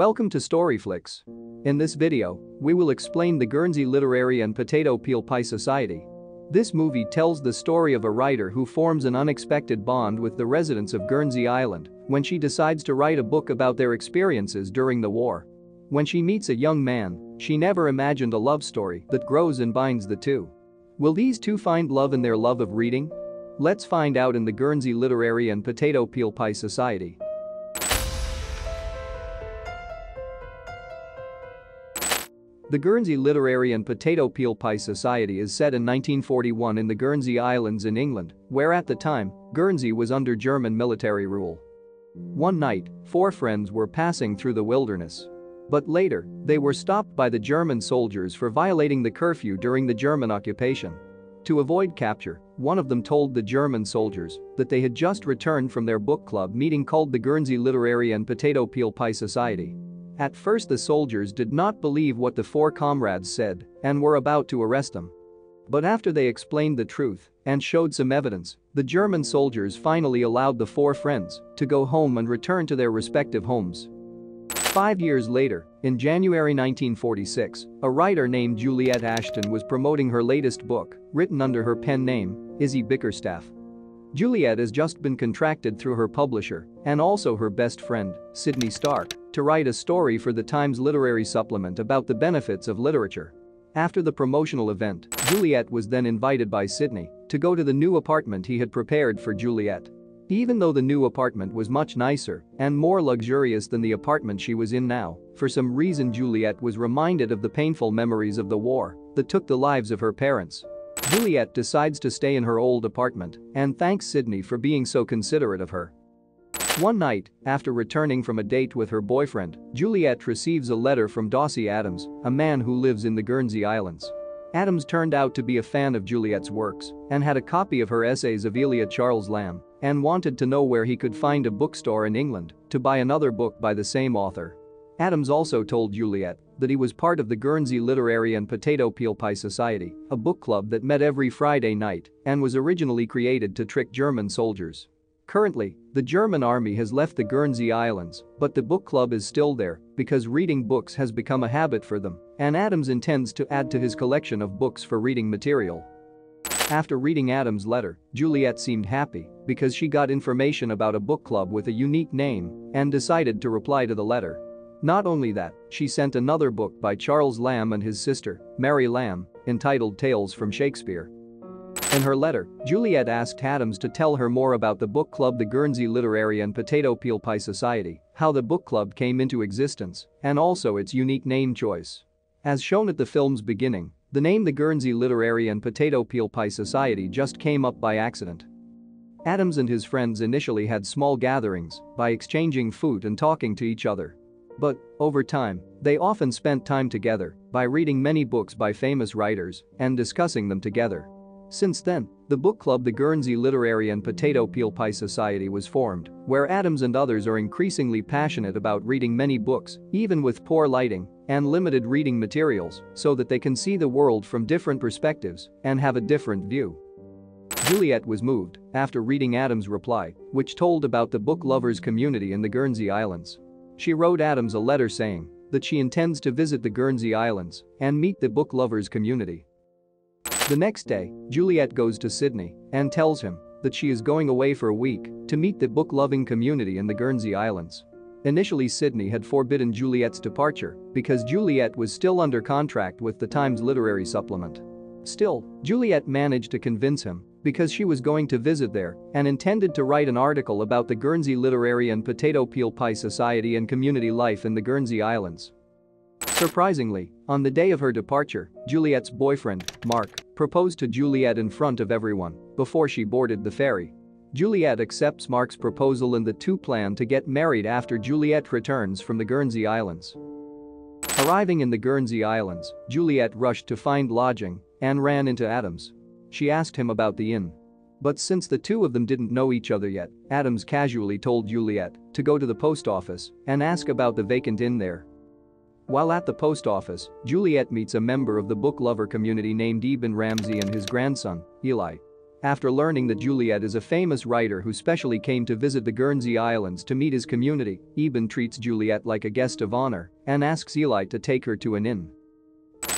Welcome to Storyflix. In this video, we will explain the Guernsey Literary and Potato Peel Pie Society. This movie tells the story of a writer who forms an unexpected bond with the residents of Guernsey Island when she decides to write a book about their experiences during the war. When she meets a young man, she never imagined a love story that grows and binds the two. Will these two find love in their love of reading? Let's find out in the Guernsey Literary and Potato Peel Pie Society. The Guernsey Literary and Potato Peel Pie Society is set in 1941 in the Guernsey Islands in England, where at the time, Guernsey was under German military rule. One night, four friends were passing through the wilderness. But later, they were stopped by the German soldiers for violating the curfew during the German occupation. To avoid capture, one of them told the German soldiers that they had just returned from their book club meeting called the Guernsey Literary and Potato Peel Pie Society. At first the soldiers did not believe what the four comrades said and were about to arrest them. But after they explained the truth and showed some evidence, the German soldiers finally allowed the four friends to go home and return to their respective homes. Five years later, in January 1946, a writer named Juliet Ashton was promoting her latest book, written under her pen name, Izzy Bickerstaff. Juliet has just been contracted through her publisher and also her best friend, Sydney Stark, to write a story for the Times literary supplement about the benefits of literature. After the promotional event, Juliet was then invited by Sydney to go to the new apartment he had prepared for Juliet. Even though the new apartment was much nicer and more luxurious than the apartment she was in now, for some reason Juliet was reminded of the painful memories of the war that took the lives of her parents. Juliet decides to stay in her old apartment and thanks Sydney for being so considerate of her. One night, after returning from a date with her boyfriend, Juliet receives a letter from Dawsey Adams, a man who lives in the Guernsey Islands. Adams turned out to be a fan of Juliet's works and had a copy of her essays of Elia Charles Lamb and wanted to know where he could find a bookstore in England to buy another book by the same author. Adams also told Juliet that he was part of the Guernsey Literary and Potato Peel Pie Society, a book club that met every Friday night and was originally created to trick German soldiers. Currently, the German army has left the Guernsey Islands, but the book club is still there because reading books has become a habit for them, and Adams intends to add to his collection of books for reading material. After reading Adams' letter, Juliet seemed happy because she got information about a book club with a unique name and decided to reply to the letter. Not only that, she sent another book by Charles Lamb and his sister, Mary Lamb, entitled Tales from Shakespeare. In her letter, Juliet asked Adams to tell her more about the book club the Guernsey Literary and Potato Peel Pie Society, how the book club came into existence, and also its unique name choice. As shown at the film's beginning, the name the Guernsey Literary and Potato Peel Pie Society just came up by accident. Adams and his friends initially had small gatherings by exchanging food and talking to each other. But, over time, they often spent time together by reading many books by famous writers and discussing them together. Since then, the book club the Guernsey Literary and Potato Peel Pie Society was formed, where Adams and others are increasingly passionate about reading many books, even with poor lighting and limited reading materials, so that they can see the world from different perspectives and have a different view. Juliet was moved after reading Adams' reply, which told about the book lovers community in the Guernsey Islands. She wrote Adams a letter saying that she intends to visit the Guernsey Islands and meet the book lovers community. The next day, Juliet goes to Sydney and tells him that she is going away for a week to meet the book-loving community in the Guernsey Islands. Initially Sydney had forbidden Juliet's departure because Juliet was still under contract with the Times literary supplement. Still, Juliet managed to convince him because she was going to visit there and intended to write an article about the Guernsey Literary and Potato Peel Pie Society and community life in the Guernsey Islands. Surprisingly, on the day of her departure, Juliet's boyfriend, Mark, proposed to Juliet in front of everyone before she boarded the ferry. Juliet accepts Mark's proposal and the two plan to get married after Juliet returns from the Guernsey Islands. Arriving in the Guernsey Islands, Juliet rushed to find lodging and ran into Adams. She asked him about the inn. But since the two of them didn't know each other yet, Adams casually told Juliet to go to the post office and ask about the vacant inn there. While at the post office, Juliet meets a member of the book lover community named Eben Ramsey and his grandson, Eli. after learning that Juliet is a famous writer who specially came to visit the Guernsey Islands to meet his community, Eben treats Juliet like a guest of honor and asks Eli to take her to an inn.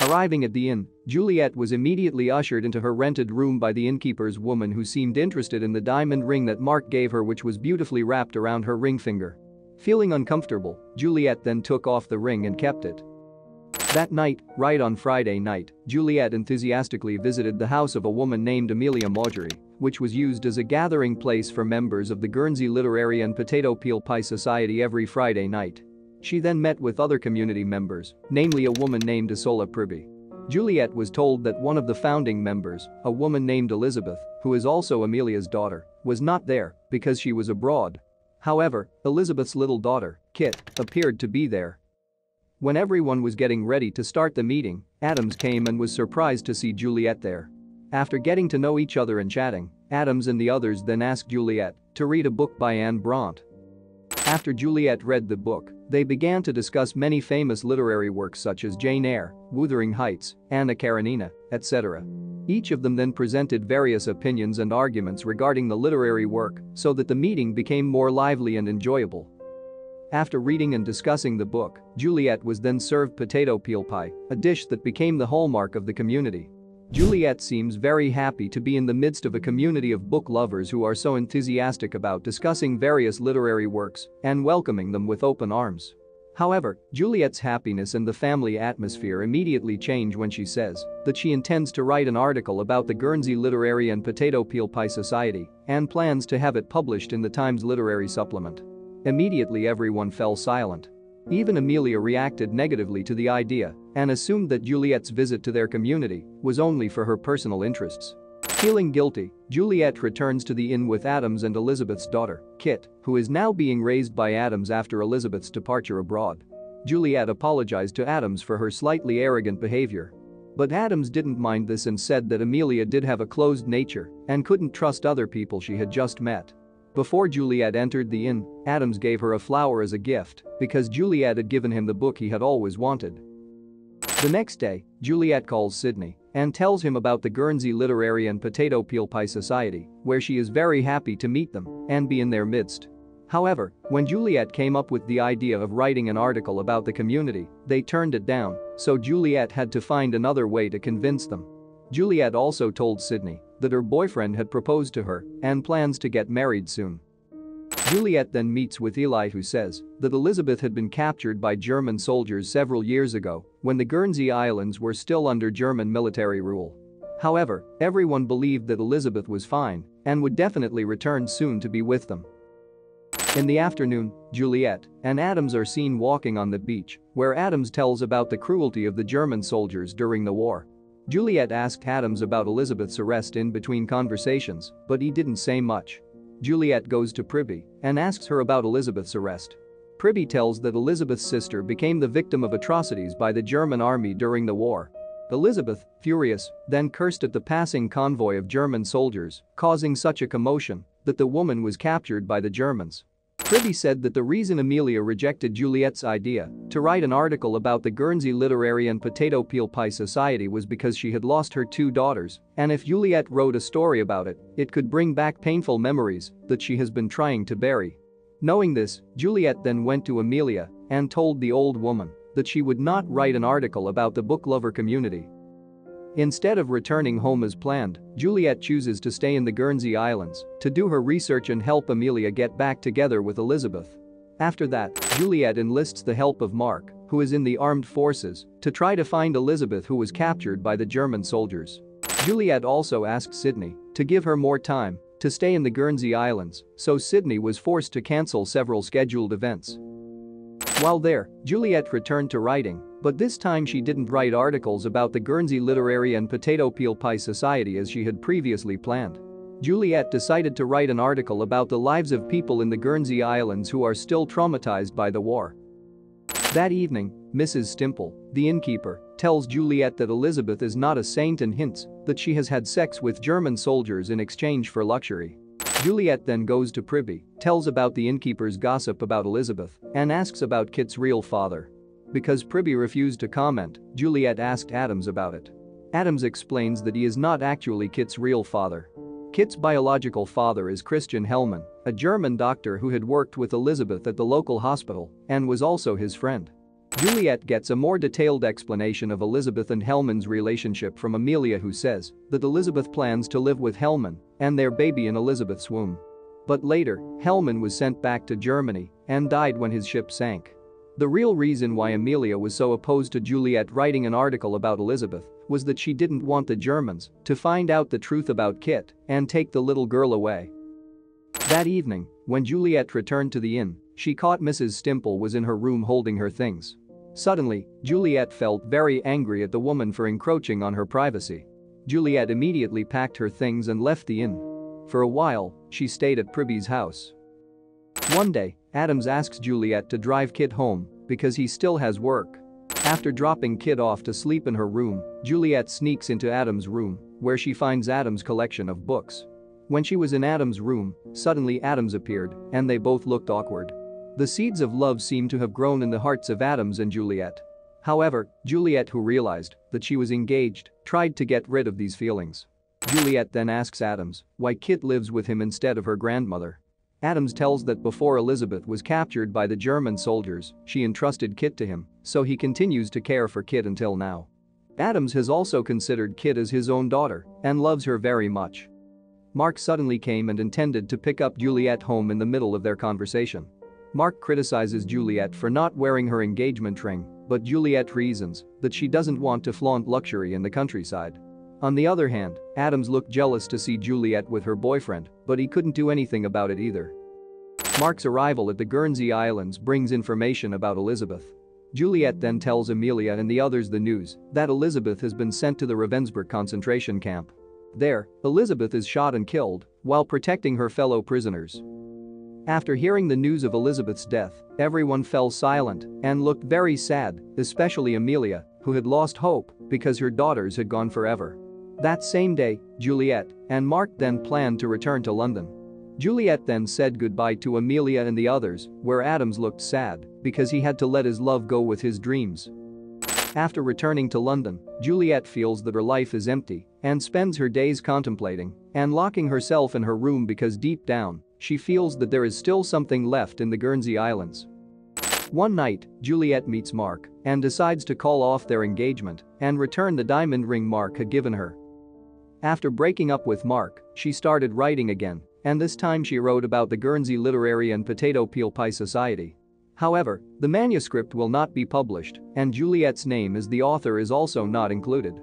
Arriving at the inn, Juliet was immediately ushered into her rented room by the innkeeper's woman who seemed interested in the diamond ring that Mark gave her which was beautifully wrapped around her ring finger. Feeling uncomfortable, Juliet then took off the ring and kept it. That night, right on Friday night, Juliet enthusiastically visited the house of a woman named Amelia Maugery, which was used as a gathering place for members of the Guernsey Literary and Potato Peel Pie Society every Friday night. She then met with other community members, namely a woman named Isola Pribby. Juliet was told that one of the founding members, a woman named Elizabeth, who is also Amelia's daughter, was not there because she was abroad. However, Elizabeth's little daughter, Kit, appeared to be there when everyone was getting ready to start the meeting, Adams came and was surprised to see Juliet there. After getting to know each other and chatting, Adams and the others then asked Juliet to read a book by Anne Brontë. After Juliet read the book, they began to discuss many famous literary works such as Jane Eyre, Wuthering Heights, Anna Karenina, etc. Each of them then presented various opinions and arguments regarding the literary work so that the meeting became more lively and enjoyable. After reading and discussing the book, Juliet was then served potato peel pie, a dish that became the hallmark of the community. Juliet seems very happy to be in the midst of a community of book lovers who are so enthusiastic about discussing various literary works and welcoming them with open arms. However, Juliet's happiness and the family atmosphere immediately change when she says that she intends to write an article about the Guernsey Literary and Potato Peel Pie Society and plans to have it published in the Times Literary Supplement. Immediately everyone fell silent. Even Amelia reacted negatively to the idea and assumed that Juliet's visit to their community was only for her personal interests. Feeling guilty, Juliet returns to the inn with Adams and Elizabeth's daughter, Kit, who is now being raised by Adams after Elizabeth's departure abroad. Juliet apologized to Adams for her slightly arrogant behavior. But Adams didn't mind this and said that Amelia did have a closed nature and couldn't trust other people she had just met. Before Juliet entered the inn, Adams gave her a flower as a gift because Juliet had given him the book he had always wanted. The next day, Juliet calls Sydney and tells him about the Guernsey Literary and Potato Peel Pie Society, where she is very happy to meet them and be in their midst. However, when Juliet came up with the idea of writing an article about the community, they turned it down, so Juliet had to find another way to convince them. Juliet also told Sidney that her boyfriend had proposed to her and plans to get married soon. Juliet then meets with Eli who says that Elizabeth had been captured by German soldiers several years ago when the Guernsey Islands were still under German military rule. However, everyone believed that Elizabeth was fine and would definitely return soon to be with them. In the afternoon, Juliet and Adams are seen walking on the beach, where Adams tells about the cruelty of the German soldiers during the war. Juliet asked Adams about Elizabeth's arrest in between conversations, but he didn't say much. Juliet goes to Pribby and asks her about Elizabeth's arrest. Pribby tells that Elizabeth's sister became the victim of atrocities by the German army during the war. Elizabeth, furious, then cursed at the passing convoy of German soldiers, causing such a commotion that the woman was captured by the Germans. Pribby said that the reason Amelia rejected Juliet's idea to write an article about the Guernsey Literary and Potato Peel Pie Society was because she had lost her two daughters, and if Juliet wrote a story about it, it could bring back painful memories that she has been trying to bury. Knowing this, Juliet then went to Amelia and told the old woman that she would not write an article about the book lover community Instead of returning home as planned, Juliet chooses to stay in the Guernsey Islands to do her research and help Amelia get back together with Elizabeth. After that, Juliet enlists the help of Mark, who is in the armed forces, to try to find Elizabeth who was captured by the German soldiers. Juliet also asked Sydney to give her more time to stay in the Guernsey Islands, so Sydney was forced to cancel several scheduled events. While there, Juliet returned to writing but this time she didn't write articles about the Guernsey Literary and Potato Peel Pie Society as she had previously planned. Juliet decided to write an article about the lives of people in the Guernsey Islands who are still traumatized by the war. That evening, Mrs. Stimple, the innkeeper, tells Juliet that Elizabeth is not a saint and hints that she has had sex with German soldiers in exchange for luxury. Juliet then goes to Pribby, tells about the innkeeper's gossip about Elizabeth, and asks about Kit's real father. Because Pribby refused to comment, Juliet asked Adams about it. Adams explains that he is not actually Kit's real father. Kit's biological father is Christian Hellman, a German doctor who had worked with Elizabeth at the local hospital and was also his friend. Juliet gets a more detailed explanation of Elizabeth and Hellman's relationship from Amelia who says that Elizabeth plans to live with Hellman and their baby in Elizabeth's womb. But later, Hellman was sent back to Germany and died when his ship sank. The real reason why Amelia was so opposed to Juliet writing an article about Elizabeth was that she didn't want the Germans to find out the truth about Kit and take the little girl away. That evening, when Juliet returned to the inn, she caught Mrs. Stimple was in her room holding her things. Suddenly, Juliet felt very angry at the woman for encroaching on her privacy. Juliet immediately packed her things and left the inn. For a while, she stayed at Pribby's house. One day, Adams asks Juliet to drive Kit home because he still has work. After dropping Kit off to sleep in her room, Juliet sneaks into Adams' room, where she finds Adams' collection of books. When she was in Adams' room, suddenly Adams appeared, and they both looked awkward. The seeds of love seemed to have grown in the hearts of Adams and Juliet. However, Juliet who realized that she was engaged, tried to get rid of these feelings. Juliet then asks Adams why Kit lives with him instead of her grandmother. Adams tells that before Elizabeth was captured by the German soldiers, she entrusted Kit to him, so he continues to care for Kit until now. Adams has also considered Kit as his own daughter and loves her very much. Mark suddenly came and intended to pick up Juliet home in the middle of their conversation. Mark criticizes Juliet for not wearing her engagement ring, but Juliet reasons that she doesn't want to flaunt luxury in the countryside. On the other hand, Adams looked jealous to see Juliet with her boyfriend, but he couldn't do anything about it either. Mark's arrival at the Guernsey Islands brings information about Elizabeth. Juliet then tells Amelia and the others the news that Elizabeth has been sent to the Ravensbrück concentration camp. There, Elizabeth is shot and killed while protecting her fellow prisoners. After hearing the news of Elizabeth's death, everyone fell silent and looked very sad, especially Amelia, who had lost hope because her daughters had gone forever. That same day, Juliet and Mark then planned to return to London. Juliet then said goodbye to Amelia and the others, where Adams looked sad because he had to let his love go with his dreams. After returning to London, Juliet feels that her life is empty and spends her days contemplating and locking herself in her room because deep down, she feels that there is still something left in the Guernsey Islands. One night, Juliet meets Mark and decides to call off their engagement and return the diamond ring Mark had given her. After breaking up with Mark, she started writing again, and this time she wrote about the Guernsey Literary and Potato Peel Pie Society. However, the manuscript will not be published, and Juliet's name as the author is also not included.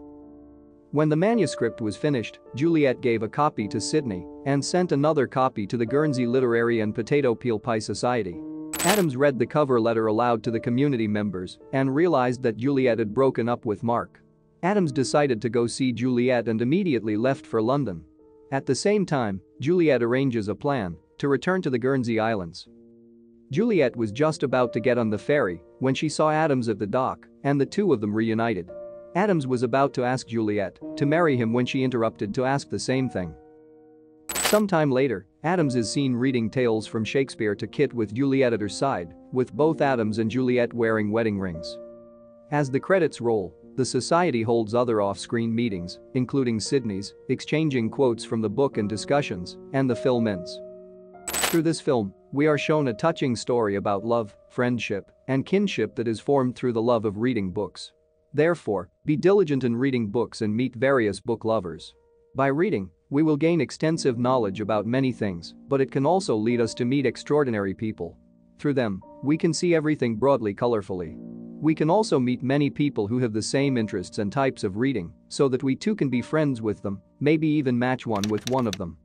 When the manuscript was finished, Juliet gave a copy to Sydney and sent another copy to the Guernsey Literary and Potato Peel Pie Society. Adams read the cover letter aloud to the community members and realized that Juliet had broken up with Mark. Adams decided to go see Juliet and immediately left for London. At the same time, Juliet arranges a plan to return to the Guernsey Islands. Juliet was just about to get on the ferry when she saw Adams at the dock and the two of them reunited. Adams was about to ask Juliet to marry him when she interrupted to ask the same thing. Sometime later, Adams is seen reading tales from Shakespeare to Kit with Juliet at her side, with both Adams and Juliet wearing wedding rings. As the credits roll, the society holds other off-screen meetings, including Sydney's, exchanging quotes from the book and discussions, and the film ends. Through this film, we are shown a touching story about love, friendship, and kinship that is formed through the love of reading books. Therefore, be diligent in reading books and meet various book lovers. By reading, we will gain extensive knowledge about many things, but it can also lead us to meet extraordinary people. Through them, we can see everything broadly colorfully. We can also meet many people who have the same interests and types of reading, so that we too can be friends with them, maybe even match one with one of them.